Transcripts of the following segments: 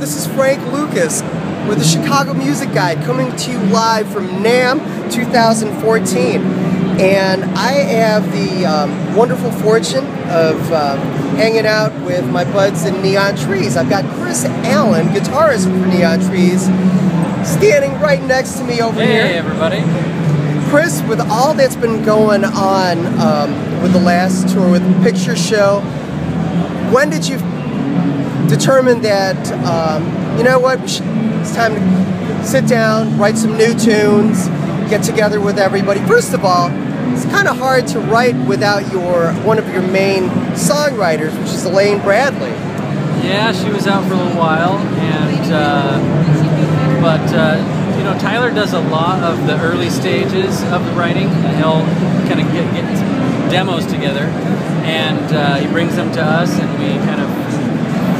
This is Frank Lucas with the Chicago Music Guide coming to you live from NAMM 2014. And I have the um, wonderful fortune of um, hanging out with my buds in Neon Trees. I've got Chris Allen, guitarist for Neon Trees, standing right next to me over hey, here. Hey, everybody. Chris, with all that's been going on um, with the last tour, with the picture show, when did you determine that, um, you know what, it's time to sit down, write some new tunes, get together with everybody? First of all, it's kind of hard to write without your one of your main songwriters, which is Elaine Bradley. Yeah, she was out for a little while, and uh, but uh, you know Tyler does a lot of the early stages of the writing. And he'll kind of get, get demos together, and uh, he brings them to us, and we kind of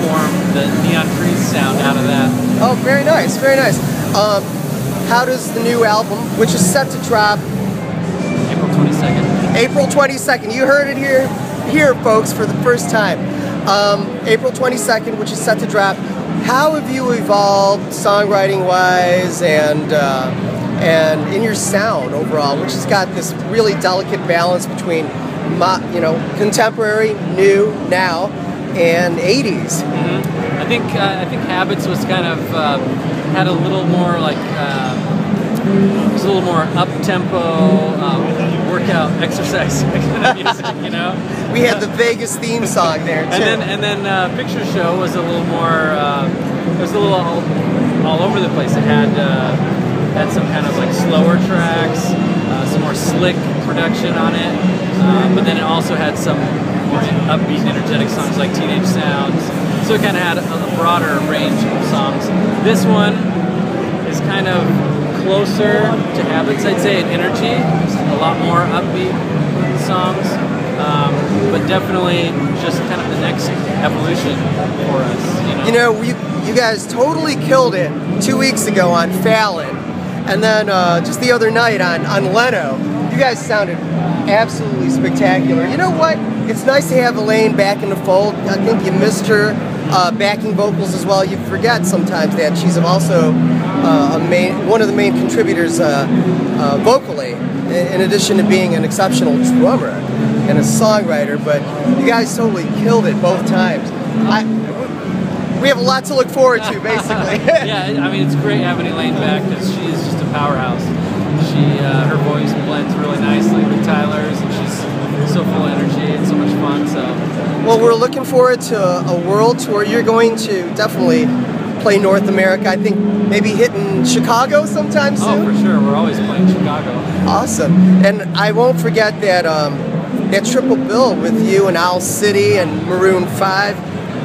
form the Neon Trees sound out of that. Oh, very nice, very nice. Um, how does the new album, which is set to drop April 22nd. April 22nd. You heard it here, here, folks, for the first time. Um, April 22nd, which is set to drop. How have you evolved songwriting-wise and uh, and in your sound overall, which has got this really delicate balance between, you know, contemporary, new, now, and 80s. Mm-hmm. I think uh, I think Habits was kind of uh, had a little more like uh, it was a little more up tempo um, workout exercise kind of music, you know. we had the Vegas theme song there too. And then and then uh, Picture Show was a little more uh, it was a little all, all over the place. It had uh, had some kind of like slower tracks, some more slick production on it, but then it also had some upbeat, energetic songs like Teenage Sounds. So it kind of had a broader range of songs. This one is kind of closer to Habits, I'd say, in energy. A lot more upbeat songs, um, but definitely just kind of the next evolution for us. You know, you, know you, you guys totally killed it two weeks ago on Fallon, and then uh, just the other night on, on Leno. You guys sounded absolutely spectacular. You know what? It's nice to have Elaine back in the fold. I think you missed her uh, backing vocals as well. You forget sometimes that she's also uh, main, one of the main contributors uh, uh vocally, in addition to being an exceptional drummer and a songwriter. But you guys totally killed it both times. I, we have a lot to look forward to, basically. yeah, I mean, it's great having Elaine back because she is just a powerhouse. She, uh, her voice blends really nicely with Tyler's, and she's so full of energy and so much fun. So, well, we're looking forward to a world tour. You're going to definitely play North America. I think maybe hitting Chicago sometime soon. Oh, for sure. We're always playing Chicago. Awesome. And I won't forget that um, that triple bill with you and Owl City and Maroon Five.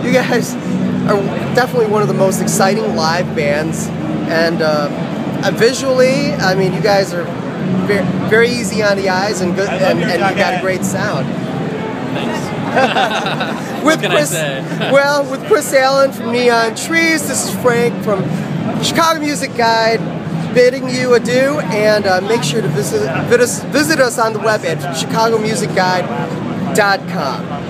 You guys are definitely one of the most exciting live bands, and. Uh, uh, visually, I mean, you guys are very, very easy on the eyes and good, and, and you got a great sound. Thanks. with Chris, well, with Chris Allen from Neon Trees, this is Frank from Chicago Music Guide bidding you adieu and uh, make sure to visit, visit us, visit us on the web at chicagomusicguide.com.